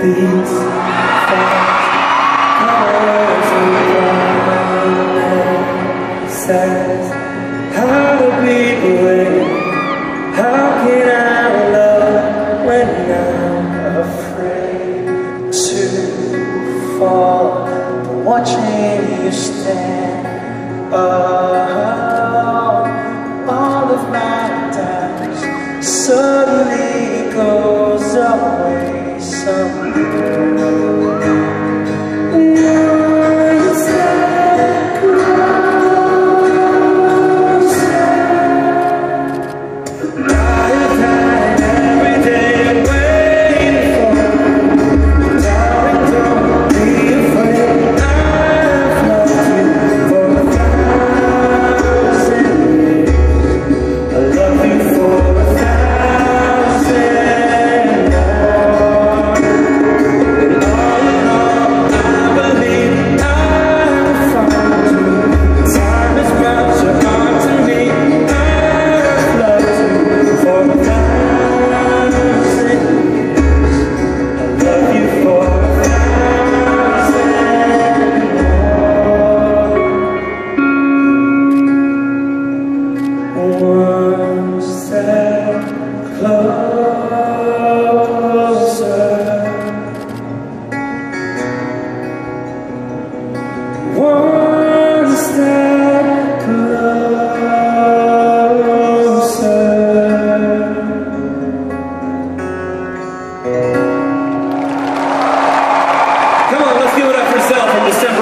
fast, colors and says how to be brave. How can I love when I'm afraid to fall? Watching you stand, oh, all of my doubts suddenly goes away someday. One step closer. One step closer. Come on, let's give it up for Zel from December.